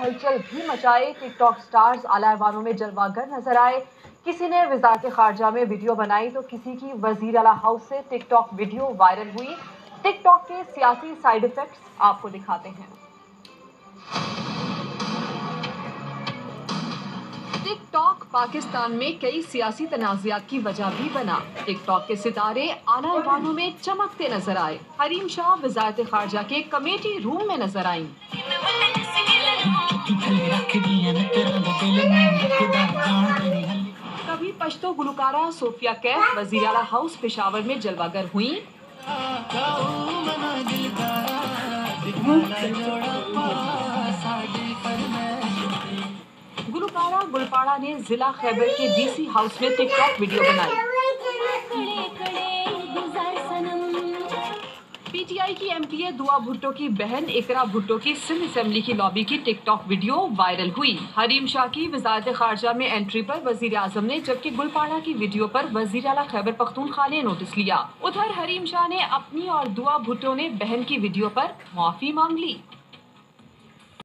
हलचल भी मचाए टिकटॉक स्टार्स आलावानों में जलवागर नज़र आए। किसी ने वजारत खारजा में वीडियो बनाई तो किसी की वज़ीर अला हाउस से टिकटॉक वीडियो वायरल हुई। टिकटॉक के सियासी साइड इफेक्ट्स आपको दिखाते हैं। टिकटॉक पाकिस्तान में कई सियासी तनाज़ात की वजह भी बना। टिकटॉक के सितारे आला ईवानों में चमकते नज़र आए। हरीम शाह वजारत खारजा के कमेटी रूम में नज़र आईं। कभी पश्तो गुलकारा सोफिया कैफ वज़ीर हाउस पेशावर में जलवागर हुई? गुलकारा, गुलपाड़ा ने जिला खैबर के डीसी हाउस में टिकटॉक वीडियो बनाई। पीटीआई की एमपीए दुआ भुट्टो की बहन इकरा भुट्टो की सिंध असेंबली की लॉबी की टिकटॉक वीडियो वायरल हुई। हरीम शाह की वजारत खारजा में एंट्री पर वज़ीर आज़म ने, जबकि गुलपाड़ा की वीडियो पर वज़ीर अला खैबर पख्तूनखा ने नोटिस लिया। उधर हरीम शाह ने अपनी और दुआ भुट्टो ने बहन की वीडियो पर माफ़ी मांग ली।